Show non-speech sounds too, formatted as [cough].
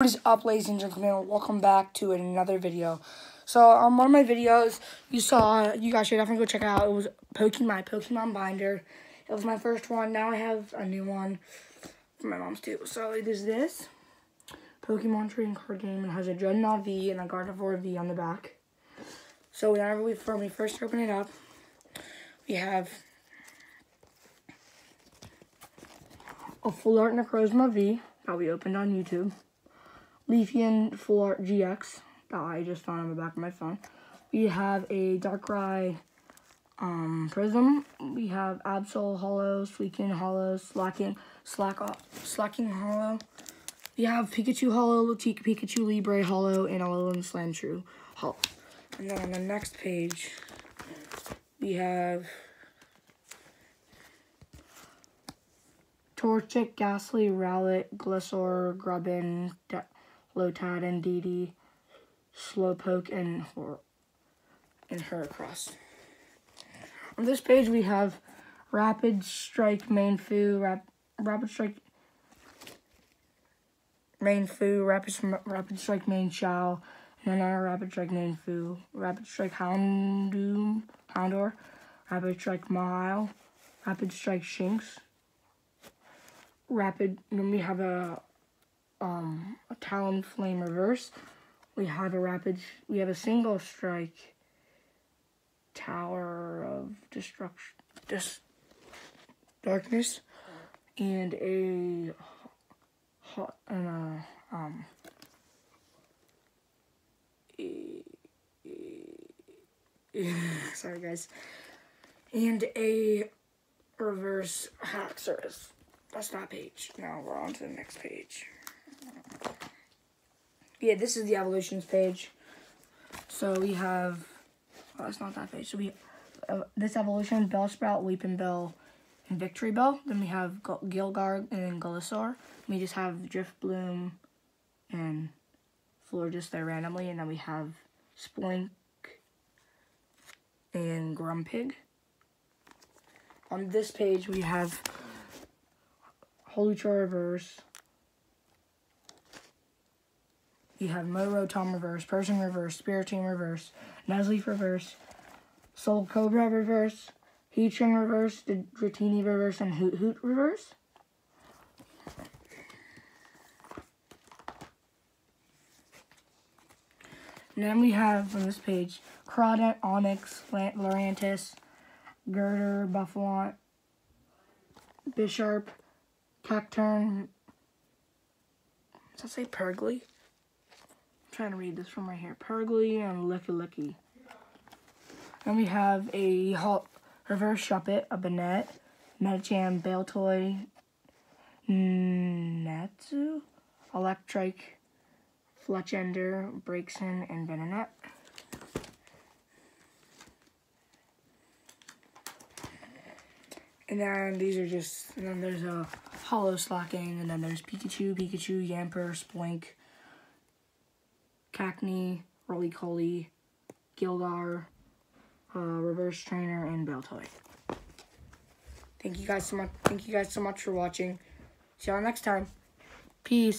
What is up, ladies and gentlemen? Welcome back to another video. So, on um, one of my videos, you saw, you guys should definitely go check it out. It was Pokemon, Pokemon binder. It was my first one. Now I have a new one for my mom's too. So, it is this Pokemon trading card game. It has a Drednaw V and a Gardevoir V on the back. So, whenever we, when we first open it up, we have a Full Art Necrozma V that we opened on YouTube. Leafeon Full Art GX that I just found on the back of my phone. We have a Darkrai um, Prism. We have Absol Holo, Suicune Holo, Slaking, Slack, Slaking Holo. We have Pikachu Holo, Pikachu Libre Holo, and Alolan Sandshrew Holo. And then on the next page, we have Torchic, Gastly, Rowlet, Gliscor, Grubbin, Lotad and Didi, Slowpoke, and Hor and Heracross. On this page, we have Rapid Strike Mienfoo, Rap, Rapid Strike Mienfoo, Rapid, Rapid Strike Mienshao, and then Rapid Strike Mienfoo, Rapid Strike Houndoom, Houndour, Rapid Strike Mile, Rapid Strike Shinx, Rapid, then we have a um, a Talonflame reverse. We have a rapid, we have a single strike Tower of Destruction, Dis, Darkness, and a hot, and a, um, a, [laughs] a, sorry guys, and a reverse Haxorus. That's not page. Now we're on to the next page yeah, this is the evolutions page. So we have, oh, it's not that page. So we, uh, this evolution, Bellsprout, Weepinbell, and Victreebel. Then we have Gligar and Gliscor. We just have Drifblim and Florges there randomly. And then we have Spoink and Grumpig. On this page, we have Hawlucha Reverse, you have Mow Rotom reverse, Persian reverse, Spiritomb reverse, Nuzleaf reverse, Soul Cobra reverse, Heatran reverse, Dratini reverse, and Hoothoot reverse. And then we have on this page Crawdaunt, Onix, Lurantis, Girder, Bouffalant, Bisharp, Cacturne, does that say Purugly? Trying to read this from right here. Purugly and Lickilicky. Then we have a Hulk reverse Shuppet, a Banette, Medicham, Baltoy, Natu, Electrike, Fletchinder, Braixen, and Venonat. And then these are just, and then there's a Holo Slaking, and then there's Pikachu, Pikachu, Yamper, Spoink, Cacnea, Rolycoly, Gligar, uh, Reverse Trainer, and Baltoy. Thank you guys so much. Thank you guys so much for watching. See y'all next time. Peace.